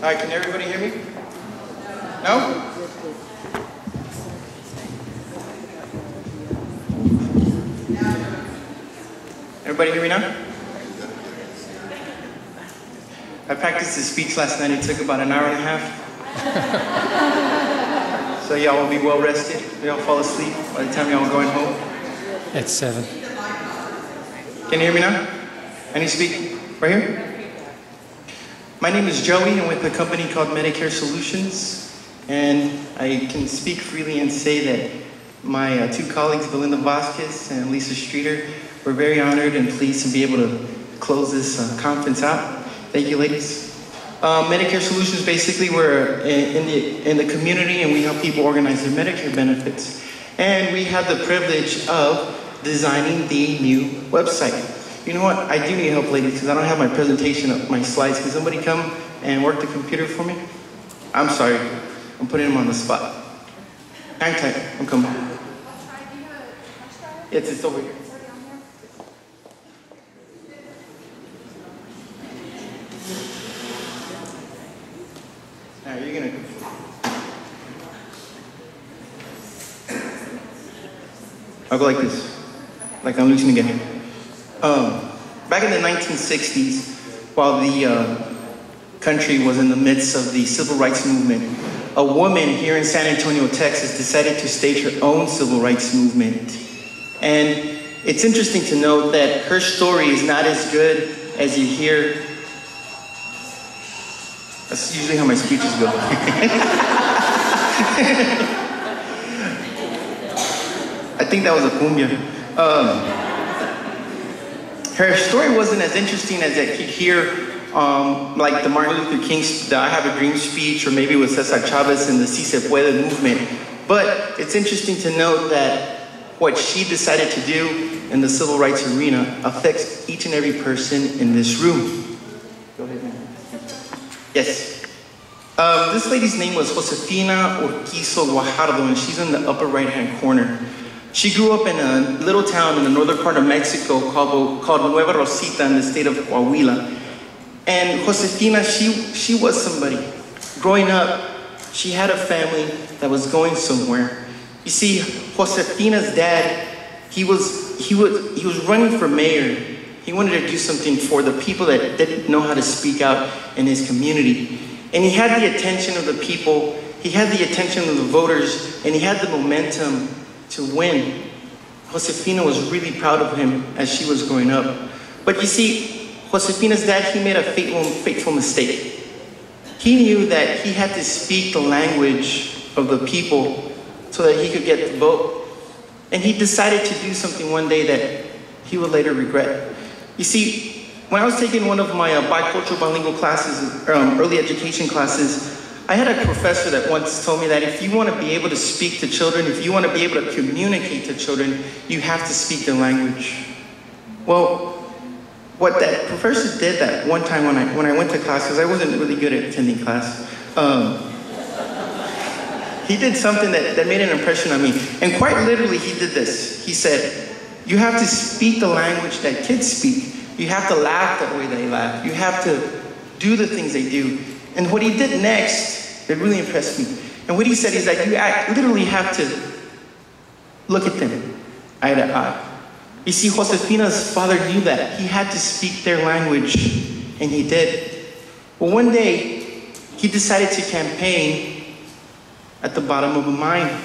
All right, can everybody hear me? No? Everybody hear me now? I practiced the speech last night. It took about an hour and a half. so y'all will be well rested. Y'all fall asleep by the time y'all are going home. At seven. Can you hear me now? Any speak? Right here? My name is Joey. I'm with a company called Medicare Solutions. And I can speak freely and say that my uh, two colleagues, Belinda Vasquez and Lisa Streeter, we're very honored and pleased to be able to close this uh, conference out. Thank you, ladies. Um, Medicare Solutions, basically, we're in, the, in the community and we help people organize their Medicare benefits. And we have the privilege of designing the new website. You know what? I do need help, ladies, because I don't have my presentation up, my slides. Can somebody come and work the computer for me? I'm sorry. I'm putting them on the spot. Hang tight. I'm coming. It's, it's over here. Now you're gonna. I'll go like this, like I'm losing again. Um, back in the 1960s, while the uh, country was in the midst of the civil rights movement, a woman here in San Antonio, Texas, decided to stage her own civil rights movement. And it's interesting to note that her story is not as good as you hear. That's usually how my speeches go. I think that was a cumbia. Um, her story wasn't as interesting as that you hear um, like the Martin Luther King, the I Have a Dream speech, or maybe with Cesar Chavez in the Si Se Puede movement. But it's interesting to note that what she decided to do in the civil rights arena affects each and every person in this room. Go ahead, man. Yes. Um, this lady's name was Josefina Urquizo Guajardo, and she's in the upper right-hand corner. She grew up in a little town in the northern part of Mexico called, called Nueva Rosita in the state of Coahuila. And Josefina, she, she was somebody. Growing up, she had a family that was going somewhere. You see, Josefina's dad, he was, he was, he was running for mayor. He wanted to do something for the people that didn't know how to speak out in his community. And he had the attention of the people, he had the attention of the voters, and he had the momentum to win. Josefina was really proud of him as she was growing up. But you see, Josefina's dad, he made a fateful, fateful mistake. He knew that he had to speak the language of the people so that he could get the vote. And he decided to do something one day that he would later regret. You see, when I was taking one of my uh, bicultural bilingual classes, um, early education classes, I had a professor that once told me that if you want to be able to speak to children, if you want to be able to communicate to children, you have to speak their language. Well, what that professor did that one time when I, when I went to class, because I wasn't really good at attending class, um, he did something that, that made an impression on me. And quite literally, he did this. He said, You have to speak the language that kids speak. You have to laugh the way they laugh. You have to do the things they do. And what he did next, it really impressed me. And what he said is that you act, literally have to look at them eye to eye. You see, Josefina's father knew that. He had to speak their language, and he did. Well, one day, he decided to campaign at the bottom of a mine.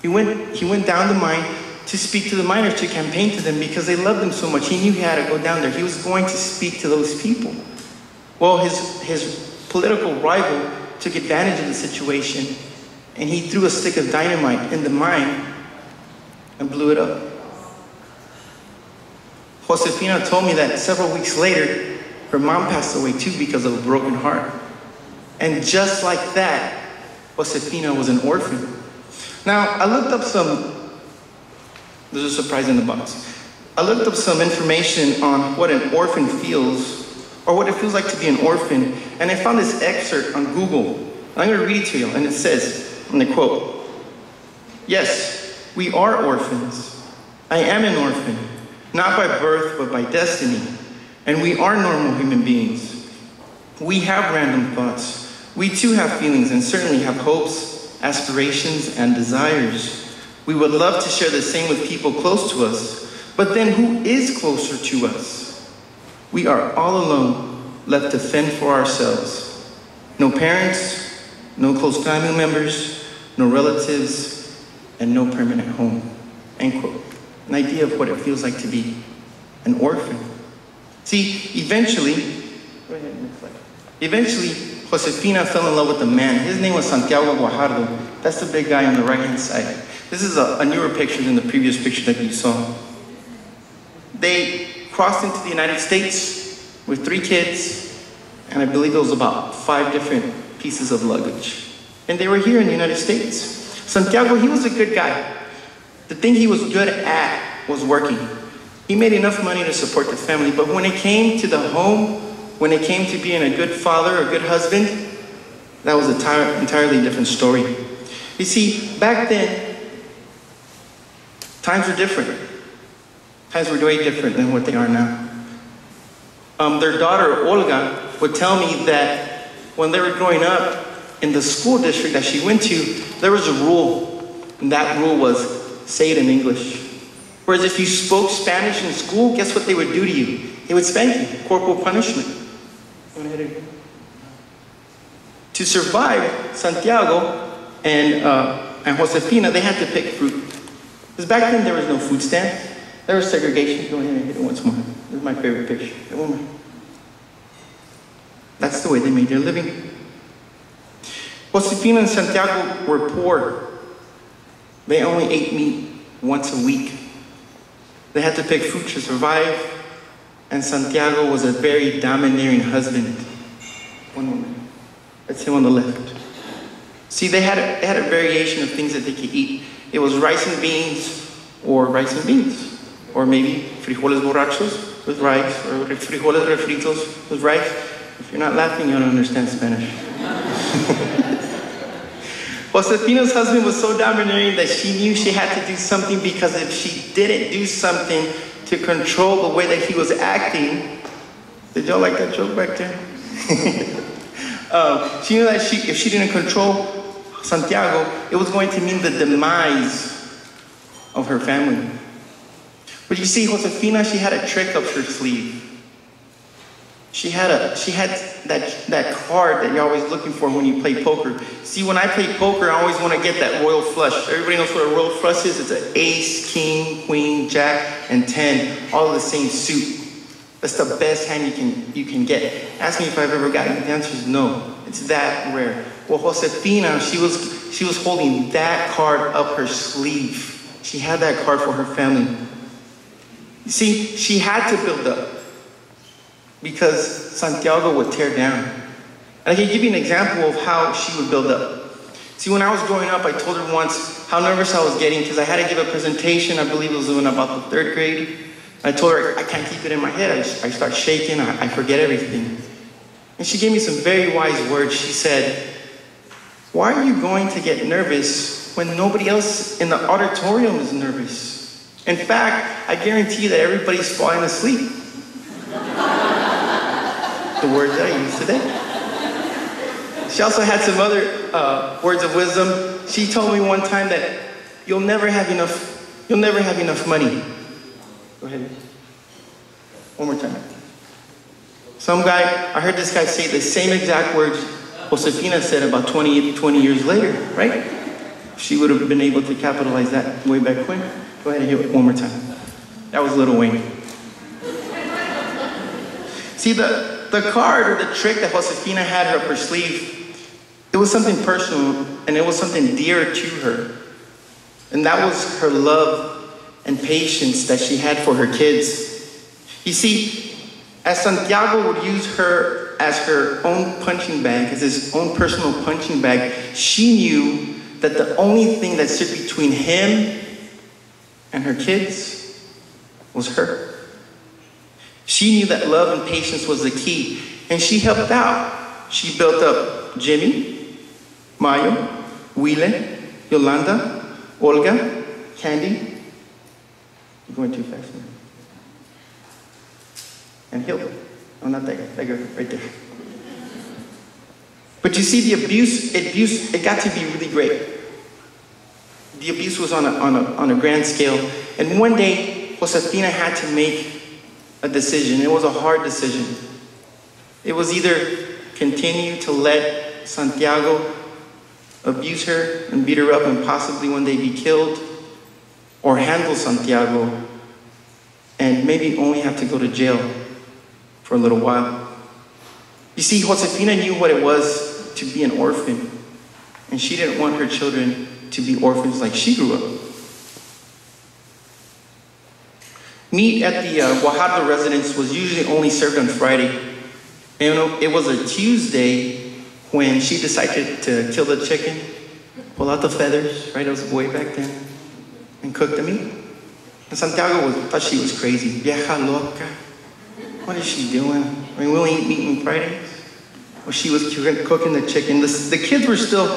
He went, he went down the mine to speak to the miners, to campaign to them because they loved him so much. He knew he had to go down there. He was going to speak to those people. Well, his, his political rival took advantage of the situation and he threw a stick of dynamite in the mine and blew it up. Josefina told me that several weeks later, her mom passed away too because of a broken heart. And just like that, Josefina was an orphan. Now, I looked up some, there's a surprise in the box. I looked up some information on what an orphan feels, or what it feels like to be an orphan, and I found this excerpt on Google. I'm going to read it to you, and it says, and I quote, Yes, We are orphans. I am an orphan, not by birth, but by destiny. And we are normal human beings. We have random thoughts. We too have feelings and certainly have hopes, aspirations, and desires. We would love to share the same with people close to us, but then who is closer to us? We are all alone, left to fend for ourselves. No parents, no close family members, no relatives, and no permanent home. End quote. An idea of what it feels like to be an orphan. See, eventually. Eventually, Josefina fell in love with a man. His name was Santiago Guajardo. That's the big guy on the right hand side. This is a, a newer picture than the previous picture that you saw. They crossed into the United States with three kids, and I believe it was about five different pieces of luggage. And they were here in the United States. Santiago, he was a good guy. The thing he was good at was working. He made enough money to support the family, but when it came to the home, when it came to being a good father, a good husband, that was an entire, entirely different story. You see, back then, times were different. Times were way different than what they are now. Um, their daughter, Olga, would tell me that when they were growing up in the school district that she went to, there was a rule, and that rule was say it in English. Whereas if you spoke Spanish in school, guess what they would do to you? They would spank you, corporal punishment. To survive, Santiago and, uh, and Josefina, they had to pick fruit. Because back then there was no food stamps. There was segregation. Go ahead and hit it once more. This is my favorite picture. More. That's the way they made their living. Josefina and Santiago were poor. They only ate meat once a week. They had to pick fruit to survive, and Santiago was a very domineering husband. One moment. That's him on the left. See, they had, a, they had a variation of things that they could eat. It was rice and beans, or rice and beans, or maybe frijoles borrachos with rice, or frijoles refritos with rice. If you're not laughing, you don't understand Spanish. Josefina's husband was so domineering that she knew she had to do something because if she didn't do something to control the way that he was acting, did y'all like that joke back there? um, she knew that she, if she didn't control Santiago, it was going to mean the demise of her family. But you see, Josefina, she had a trick up her sleeve. She had a she had that that card that you're always looking for when you play poker. See, when I play poker, I always want to get that royal flush. Everybody knows what a royal flush is. It's an ace, king, queen, jack, and ten, all of the same suit. That's the best hand you can you can get. Ask me if I've ever gotten it. The answer is no. It's that rare. Well, Josefina, she was she was holding that card up her sleeve. She had that card for her family. You see, she had to build up because Santiago would tear down. And I can give you an example of how she would build up. See, when I was growing up, I told her once how nervous I was getting because I had to give a presentation. I believe it was in about the third grade. I told her I can't keep it in my head. I, I start shaking. I, I forget everything. And she gave me some very wise words. She said, Why are you going to get nervous when nobody else in the auditorium is nervous? In fact, I guarantee that everybody's falling asleep. the words that I use today. She also had some other uh, words of wisdom. She told me one time that you'll never have enough, you'll never have enough money. Go ahead. One more time. Some guy, I heard this guy say the same exact words Josefina said about 20, 20 years later, right? She would have been able to capitalize that way back when. Go ahead and hit it one more time. That was a Little Wayne. See, the, the card or the trick that Josefina had up her sleeve, it was something personal and it was something dear to her. And that was her love and patience that she had for her kids. You see, as Santiago would use her as her own punching bag, as his own personal punching bag, she knew that the only thing that stood between him and her kids was her. She knew that love and patience was the key, and she helped out. She built up Jimmy, Mayo, Willen, Yolanda, Olga, Candy. You're going too fast, man. And Hilda. Oh, not that guy. That girl right there. But you see, the abuse, abuse, it got to be really great. The abuse was on a, on a, on a grand scale. And one day, Josefina had to make a decision. It was a hard decision. It was either continue to let Santiago abuse her and beat her up and possibly one day be killed, or handle Santiago and maybe only have to go to jail for a little while. You see, Josefina knew what it was to be an orphan, and she didn't want her children to be orphans like she grew up. Meat at the uh, Guajardo residence was usually only served on Friday. And it was a Tuesday when she decided to kill the chicken, pull out the feathers, right? It was way back then, and cook the meat. And Santiago was, thought she was crazy. Vieja loca. What is she doing? I mean, we only eat meat on Fridays. Well, she was cooking the chicken. The, the kids were still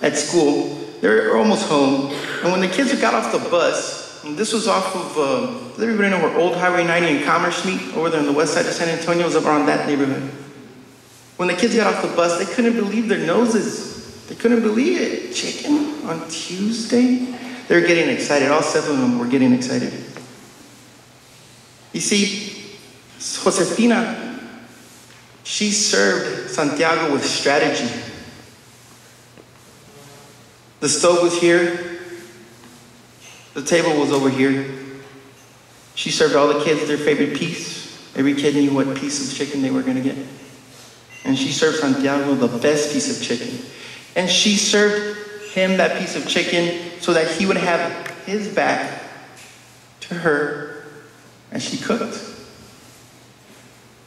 at school. They were almost home. And when the kids got off the bus, this was off of, uh, does everybody know where Old Highway 90 and Commerce meet? Over there on the west side of San Antonio, was around that neighborhood. When the kids got off the bus, they couldn't believe their noses. They couldn't believe it. Chicken on Tuesday? They were getting excited. All seven of them were getting excited. You see, Josefina, she served Santiago with strategy. The stove was here, the table was over here. She served all the kids their favorite piece. Every kid knew what piece of chicken they were going to get. And she served Santiago the best piece of chicken. And she served him that piece of chicken so that he would have his back to her as she cooked.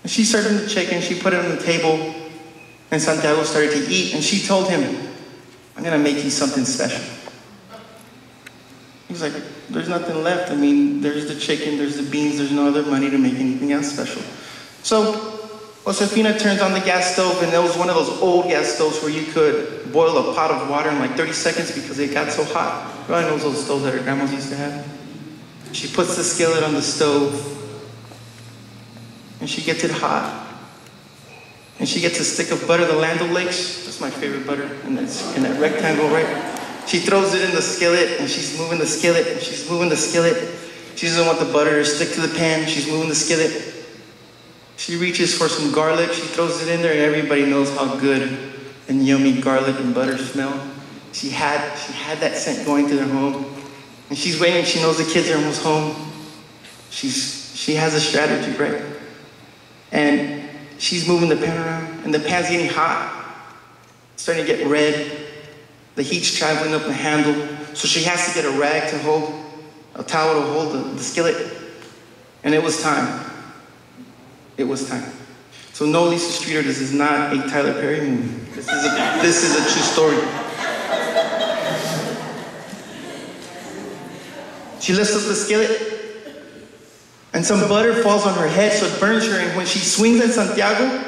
And she served him the chicken, she put it on the table, and Santiago started to eat, and she told him, I'm gonna make you something special. He's like, there's nothing left. I mean, there's the chicken, there's the beans, there's no other money to make anything else special. So Josefina turns on the gas stove, and it was one of those old gas stoves where you could boil a pot of water in like 30 seconds because it got so hot. Everybody knows those stoves that her grandmas used to have. She puts the skillet on the stove, and she gets it hot. And she gets a stick of butter, the Land O'Lakes. That's my favorite butter, and in that rectangle, right? She throws it in the skillet, and she's moving the skillet, and she's moving the skillet. She doesn't want the butter to stick to the pan. She's moving the skillet. She reaches for some garlic. She throws it in there, and everybody knows how good and yummy garlic and butter smell. She had, she had that scent going to their home. And she's waiting. She knows the kids are almost home. She's, she has a strategy, right? And she's moving the pan around, and the pan's getting hot. It's starting to get red. The heat's traveling up the handle. So she has to get a rag to hold, a towel to hold the, the skillet. And it was time. It was time. So no, Lisa Streeter, this is not a Tyler Perry movie. This is a, this is a true story. She lifts up the skillet, and some butter falls on her head, so it burns her. And when she swings at Santiago,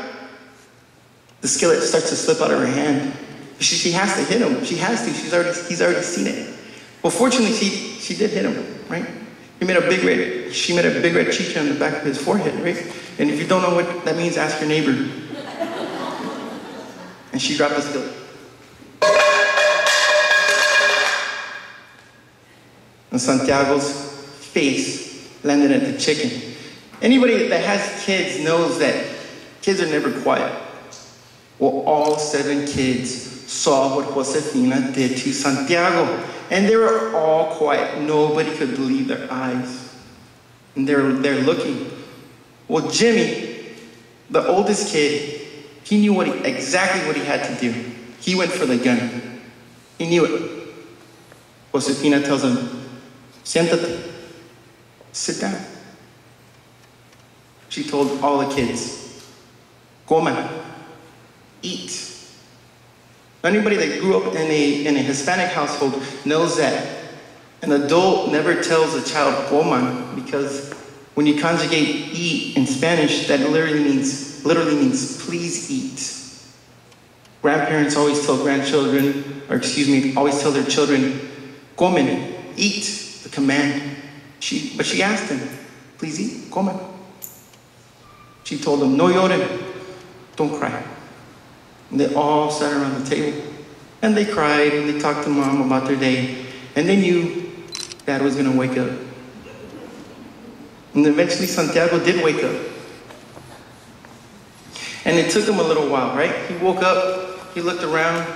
the skillet starts to slip out of her hand. She, she has to hit him. She has to. She's already, he's already seen it. Well, fortunately, she, she did hit him, right? He made a big red, she made a big red chicha on the back of his forehead, right? And if you don't know what that means, ask your neighbor. And she dropped the skillet. And Santiago's face landed at the chicken. Anybody that has kids knows that kids are never quiet. Well, all seven kids saw what Josefina did to Santiago. And they were all quiet. Nobody could believe their eyes. And they're, they're looking. Well, Jimmy, the oldest kid, he knew what he, exactly what he had to do. He went for the gun. He knew it. Josefina tells him, Siéntate. Sit down. She told all the kids, Coman. Eat. Anybody that grew up in a, in a Hispanic household knows that an adult never tells a child coman because when you conjugate eat in Spanish, that literally means, literally means please eat. Grandparents always tell grandchildren, or excuse me, always tell their children, comen, eat. the command. She, but she asked him, please eat, come. She told him, no lloren, don't cry. And they all sat around the table. And they cried and they talked to mom about their day. And they knew dad was going to wake up. And eventually Santiago did wake up. And it took him a little while, right? He woke up, he looked around,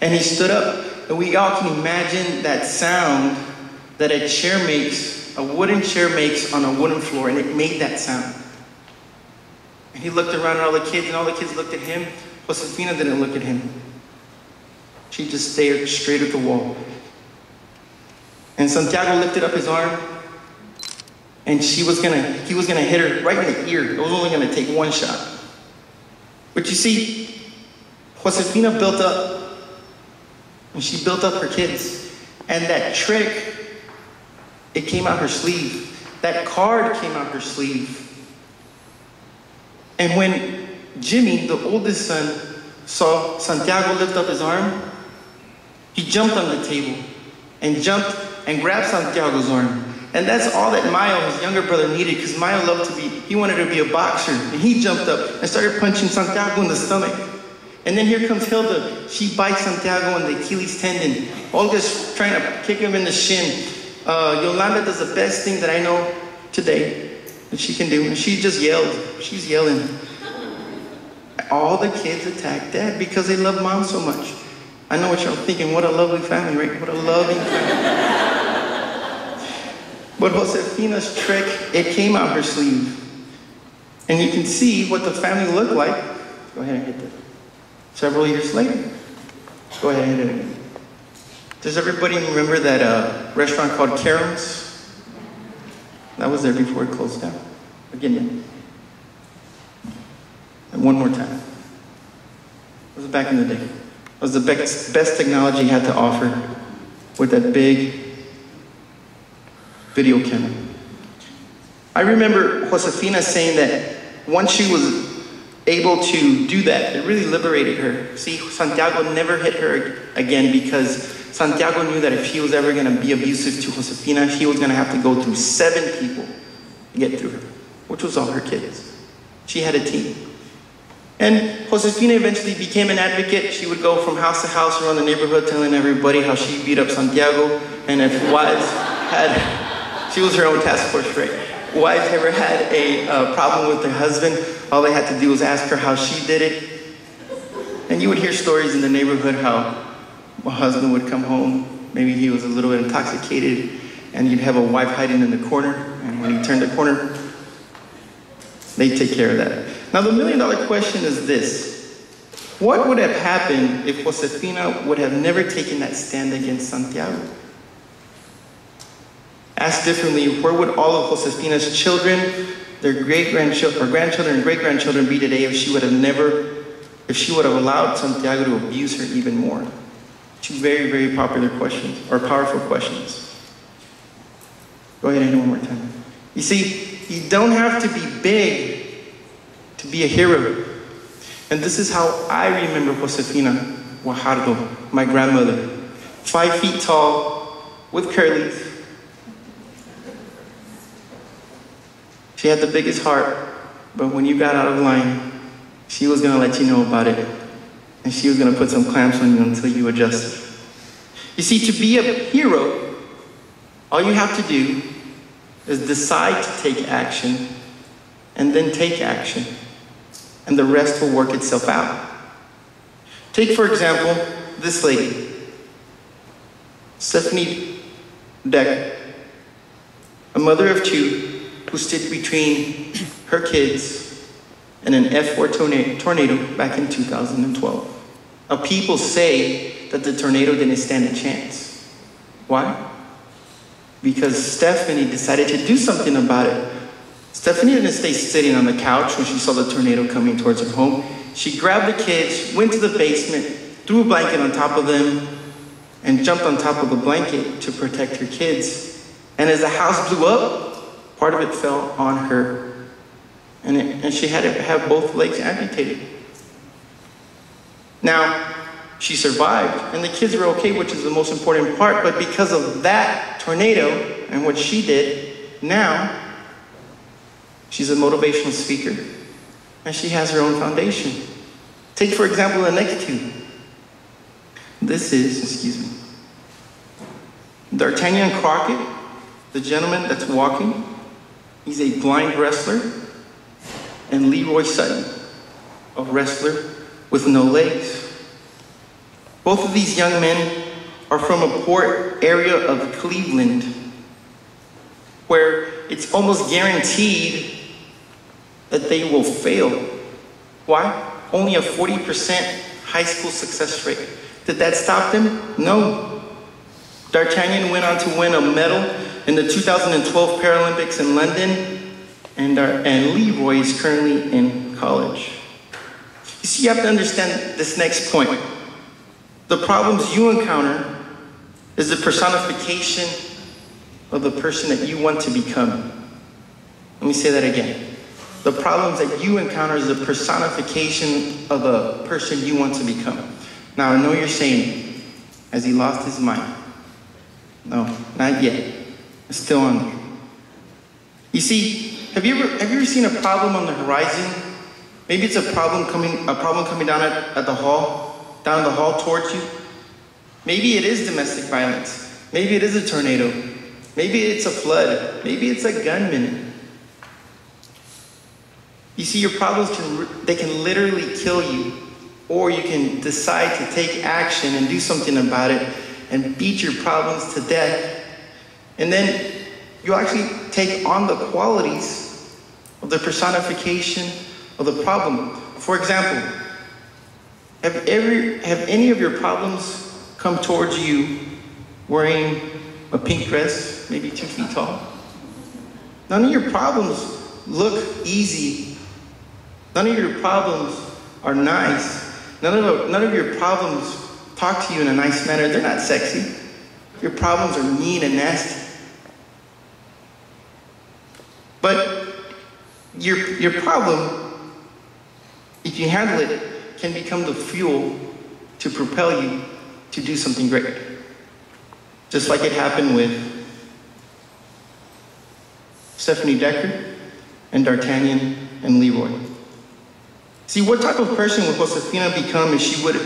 and he stood up. And we all can imagine that sound that a chair makes, a wooden chair makes on a wooden floor, and it made that sound. And he looked around at all the kids, and all the kids looked at him. Josefina didn't look at him. She just stared straight at the wall. And Santiago lifted up his arm, and she was gonna, he was gonna hit her right in the ear. It was only gonna take one shot. But you see, Josefina built up, and she built up her kids. And that trick, it came out her sleeve. That card came out her sleeve. And when Jimmy, the oldest son, saw Santiago lift up his arm, he jumped on the table and jumped and grabbed Santiago's arm. And that's all that Mayo, his younger brother, needed because Mayo loved to be, he wanted to be a boxer. And he jumped up and started punching Santiago in the stomach. And then here comes Hilda. She bites Santiago in the Achilles tendon. Olga's trying to kick him in the shin. Uh, Yolanda does the best thing that I know today that she can do. And she just yelled. She's yelling. All the kids attack dad because they love mom so much. I know what y'all thinking. What a lovely family, right? What a loving family. But Josefina's trick, it came out her sleeve. And you can see what the family looked like. Go ahead and hit that. Several years later. Go ahead and hit it again. Does everybody remember that uh, restaurant called Karam's? That was there before it closed down. Again, yeah. And one more time. It was back in the day. It was the best, best technology had to offer with that big video camera. I remember Josefina saying that once she was able to do that, it really liberated her. See, Santiago never hit her again because Santiago knew that if he was ever going to be abusive to Josefina, he was going to have to go through seven people to get through her, which was all her kids. She had a team. And Josefina eventually became an advocate. She would go from house to house around the neighborhood telling everybody how she beat up Santiago. And if wives had she was her own task force, right? Wives ever had a uh, problem with their husband, all they had to do was ask her how she did it. And you would hear stories in the neighborhood how a husband would come home, maybe he was a little bit intoxicated, and you'd have a wife hiding in the corner, and when he turned the corner, they'd take care of that. Now, the million dollar question is this What would have happened if Josefina would have never taken that stand against Santiago? Asked differently, where would all of Josefina's children, their great grandchildren, or grandchildren and great grandchildren be today if she would have never, if she would have allowed Santiago to abuse her even more? Two very, very popular questions, or powerful questions. Go ahead and one more time. You see, you don't have to be big to be a hero. And this is how I remember Josefina Guajardo, my grandmother. Five feet tall, with curlies, She had the biggest heart, but when you got out of line, she was to let you know about it. And she was going to put some clamps on you until you adjusted. You see, to be a hero, all you have to do is decide to take action and then take action. And the rest will work itself out. Take, for example, this lady, Stephanie Decker, a mother of two who stood between her kids and an F4 tornado back in 2012. Now, people say that the tornado didn't stand a chance. Why? Because Stephanie decided to do something about it. Stephanie didn't stay sitting on the couch when she saw the tornado coming towards her home. She grabbed the kids, went to the basement, threw a blanket on top of them, and jumped on top of the blanket to protect her kids. And as the house blew up, Part of it fell on her, and, it, and she had to have both legs amputated. Now, she survived, and the kids were okay, which is the most important part. But because of that tornado and what she did, now she's a motivational speaker and she has her own foundation. Take, for example, the next two. This is, excuse me, Dartanyon Crockett, the gentleman that's walking. He's a blind wrestler. And Leroy Sutton, a wrestler with no legs. Both of these young men are from a poor area of Cleveland where it's almost guaranteed that they will fail. Why? Only a 40% high school success rate. Did that stop them? No. Dartanyon went on to win a medal in the 2012 Paralympics in London, and, our, and Leroy is currently in college. You see, you have to understand this next point. The problems you encounter is the personification of the person that you want to become. Let me say that again. The problems that you encounter is the personification of the person you want to become. Now, I know you're saying, has he lost his mind? No, not yet. It's still on there. You see, have you ever, have you ever seen a problem on the horizon? Maybe it's a problem coming, a problem coming down at, at the hall, down the hall towards you. Maybe it is domestic violence. Maybe it is a tornado. Maybe it's a flood. Maybe it's a gunman. You see, your problems can, they can literally kill you, or you can decide to take action and do something about it and beat your problems to death. And then you actually take on the qualities of the personification of the problem. For example, have, ever, have any of your problems come towards you wearing a pink dress, maybe two feet tall? None of your problems look easy None of your problems are nice. None of, none of your problems talk to you in a nice manner. They're not sexy. Your problems are mean and nasty. But your, your problem, if you handle it, can become the fuel to propel you to do something great. Just like it happened with Stephanie Decker and Dartanyon and Leroy. See, what type of person would Josefina become if she would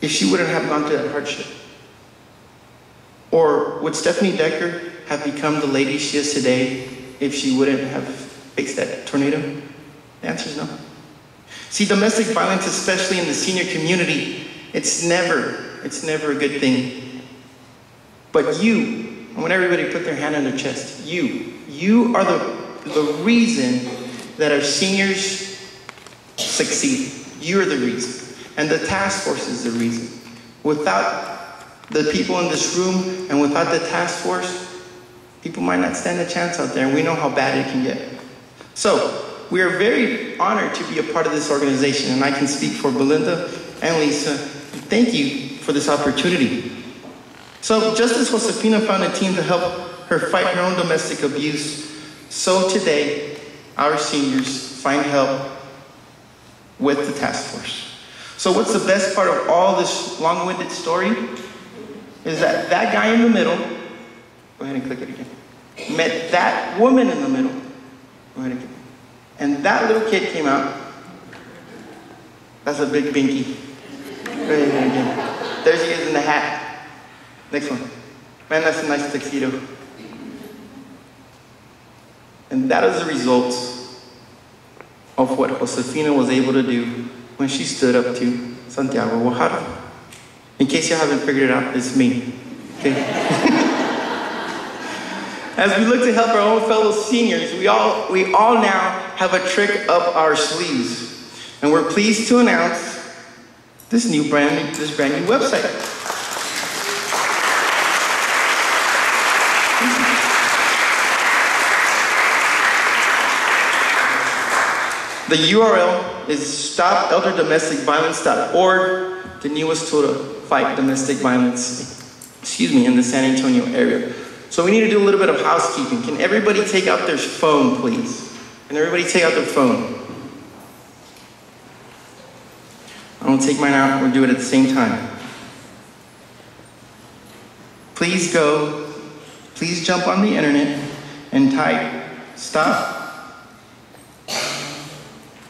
if she wouldn't have gone through that hardship? Or would Stephanie Decker have become the lady she is today if she wouldn't have faced that tornado? The answer is no. See, domestic violence, especially in the senior community, it's never, it's never a good thing. But you, I want everybody to put their hand on their chest. You, you are the, the reason that our seniors succeed. You're the reason. And the task force is the reason. Without the people in this room and without the task force, people might not stand a chance out there, and we know how bad it can get. So, we are very honored to be a part of this organization, and I can speak for Belinda and Lisa. Thank you for this opportunity. So, just as Josefina found a team to help her fight her own domestic abuse, so today our seniors find help with the task force. So, what's the best part of all this long winded story? Is that that guy in the middle, go ahead and click it again, met that woman in the middle. And that little kid came out. That's a big binky. Again. There she is in the hat. Next one. Man, that's a nice tuxedo. And that is the result of what Josefina was able to do when she stood up to Santiago Guajardo. In case you haven't figured it out, it's me. Okay? As we look to help our own fellow seniors, we all, we all now have a trick up our sleeves. And we're pleased to announce this new brand, this brand new website. The URL is stopelderdomesticviolence.org, the newest tool to fight domestic violence, excuse me, in the San Antonio area. So we need to do a little bit of housekeeping. Can everybody take out their phone, please? Can everybody take out their phone? I'm gonna take mine out, we'll do it at the same time. Please go, please jump on the internet and type stop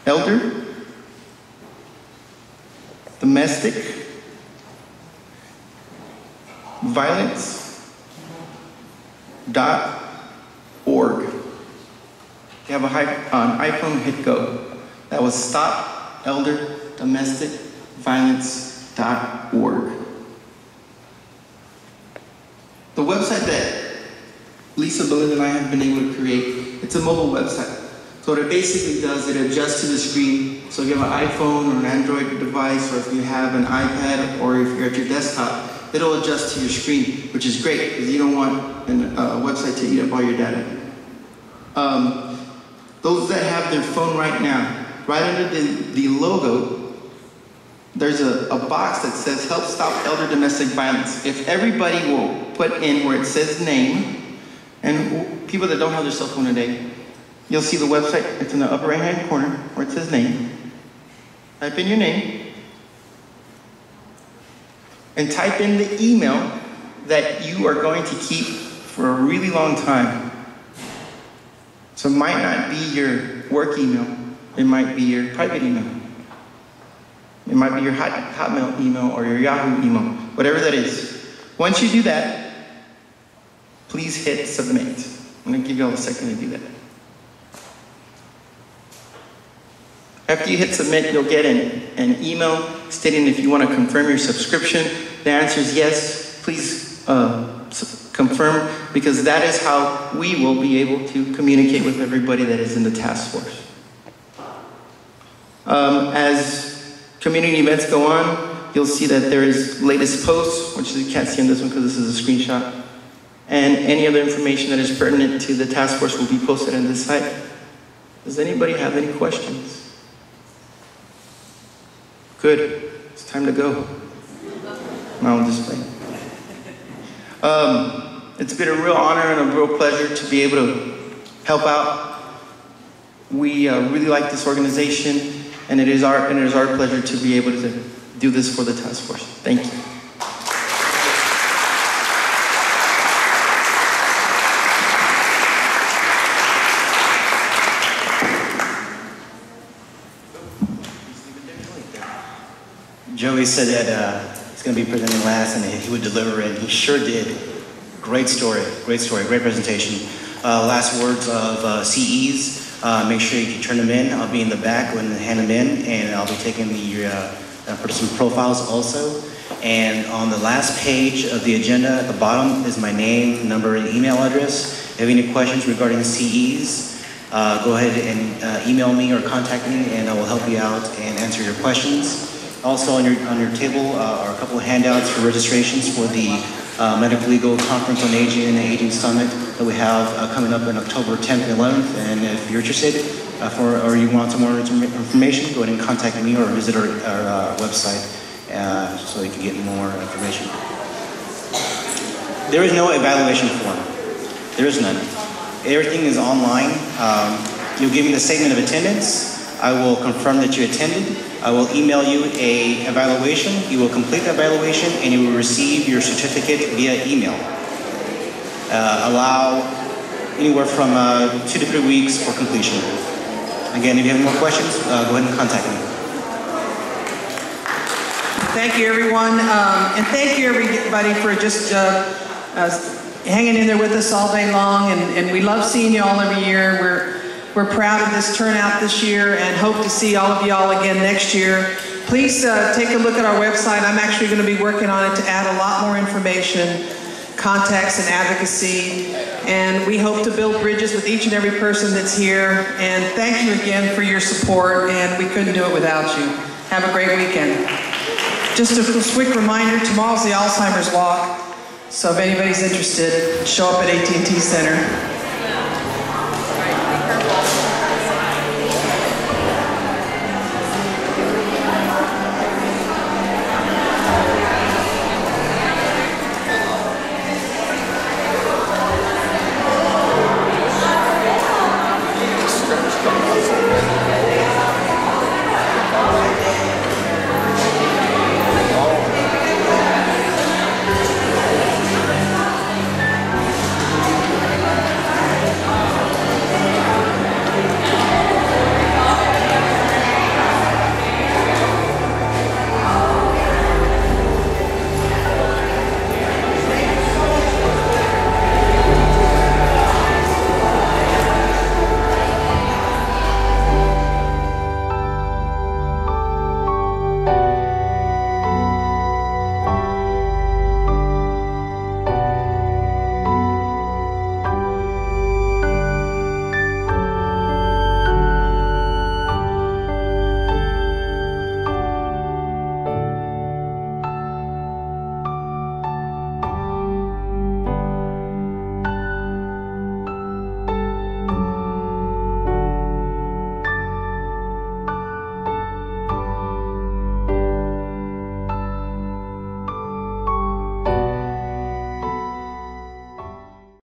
elder domestic violence dot org. If you have a on iPhone, hit go. That was stop elder domestic violence dot org. The website that Lisa Belinda and I have been able to create, it's a mobile website. So what it basically does, it adjusts to the screen. So if you have an iPhone or an Android device, or if you have an iPad, or if you're at your desktop, it'll adjust to your screen, which is great because you don't want a uh, website to eat up all your data. Um, those that have their phone right now, right under the, the logo, there's a, a box that says help stop elder domestic violence. If everybody will put in where it says name, and people that don't have their cell phone today, you'll see the website, it's in the upper right hand corner where it says name. Type in your name and type in the email that you are going to keep for a really long time. So it might not be your work email, it might be your private email. It might be your hot, Hotmail email or your Yahoo email, whatever that is. Once you do that, please hit submit. I'm going to give you all a second to do that. After you hit submit, you'll get an, an email stating if you want to confirm your subscription. The answer is yes. Please uh, confirm because that is how we will be able to communicate with everybody that is in the task force. Um, as community events go on, you'll see that there is latest posts, which you can't see on this one because this is a screenshot. And any other information that is pertinent to the task force will be posted on this site. Does anybody have any questions? Good. It's time to go. No, I'm just playing. Um, it's been a real honor and a real pleasure to be able to help out. We uh, really like this organization, and it is our and it is our pleasure to be able to do this for the task force. Thank you. Joey said that uh, he's going to be presenting last and he would deliver, and he sure did. Great story, great story, great presentation. Uh, last words of uh, CEs. Uh, make sure you turn them in. I'll be in the back when they hand them in, and I'll be taking the uh, uh, person profiles also. And on the last page of the agenda, at the bottom is my name, number, and email address. If you have any questions regarding CEs, uh, go ahead and uh, email me or contact me, and I will help you out and answer your questions. Also on your, on your table uh, are a couple of handouts for registrations for the uh, Medical Legal Conference on Aging and the Aging Summit that we have uh, coming up on October 10th and 11th. And if you're interested uh, for, or you want some more information, go ahead and contact me or visit our, our uh, website uh, so you can get more information. There is no evaluation form. There is none. Everything is online. Um, you'll give me the statement of attendance. I will confirm that you attended. I will email you a evaluation. You will complete the evaluation and you will receive your certificate via email. Uh, allow anywhere from uh, two to three weeks for completion. Again, if you have more questions, uh, go ahead and contact me. Thank you, everyone, um, and thank you, everybody, for just uh, uh, hanging in there with us all day long. And, and we love seeing you all every year. We're we're proud of this turnout this year, and hope to see all of y'all again next year. Please uh, take a look at our website. I'm actually going to be working on it to add a lot more information, contacts, and advocacy. And we hope to build bridges with each and every person that's here. And thank you again for your support. And we couldn't do it without you. Have a great weekend. Just a quick reminder, tomorrow's the Alzheimer's Walk. So if anybody's interested, show up at AT&T Center.